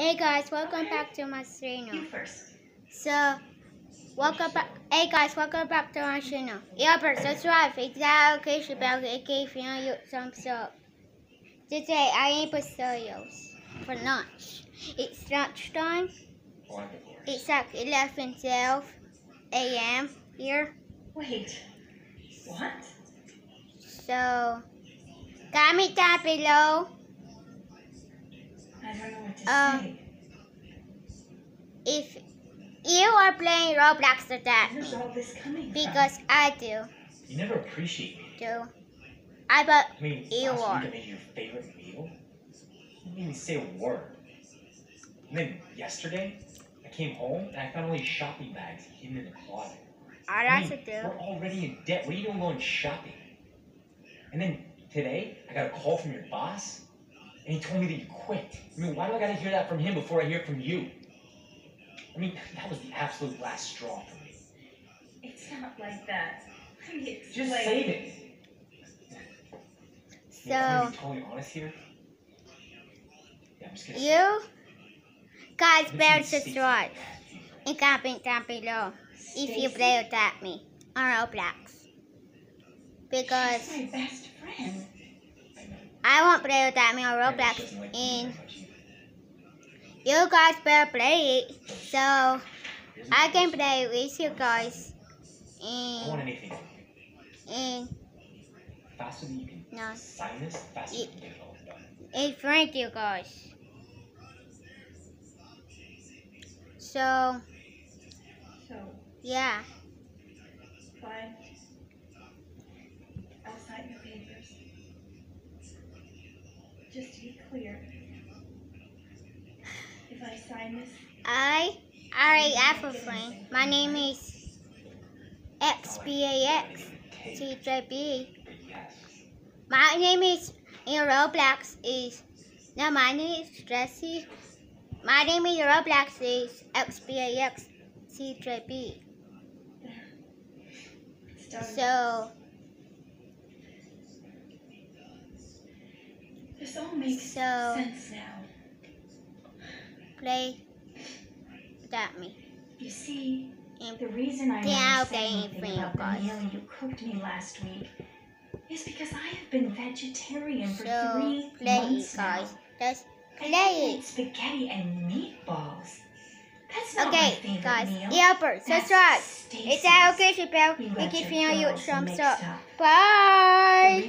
Hey guys, welcome back to my channel. You first. So, welcome back. Hey guys, welcome back to my channel. Yeah, but subscribe, hit that notification bell, in case you know you thumbs up. Today I ate potatoes for lunch. It's lunch time. It's like 11, 12 a.m. here. Wait. What? So, comment down below I don't know what to Um, say. if you are playing Roblox with that Where's all this coming from? because I do. You never appreciate me. Do. I but I mean, You last are. week I made your favorite meal. You didn't even say a word. And then yesterday, I came home and I found all these shopping bags hidden in the closet. I I like mean, to do. We're already in debt. What are you doing going shopping? And then today, I got a call from your boss, and he told me that you quit. I mean, why do I gotta hear that from him before I hear it from you? I mean, that was the absolute last straw for me. It's not like that. Let me Just say it. Yeah, I'm So totally honest here. Yeah, I'm just gonna you guys better subscribe and comment down below if you play with that me on Roblox. Because She's my best friend. I won't play with that me on Roblox she doesn't like me and very much either. you guys better play it so I can play with you guys I don't want and anything from you. and Faster than you can No. sign this, faster Ye- you can get it all done. and thank you guys. So So, yeah. fine. I'll sign your papers. Just to be clear, if I sign this, I already have a friend. My name is XBAX TJB. My name is in Roblox is no my name is Jesse. My name in Roblox is XBAX TJB. So this all makes So- sense now. play that me. You see, And the reason I Yeah, play anything about the meal you cooked me last week is because I have been vegetarian for so three play months guys. now. Just I play eat it. spaghetti and meatballs. That's not my Okay, favorite guys. meal. Yeah, but That's subscribe. Stacy's. It's okay, bell. You We keep your you thumbs up. Bye.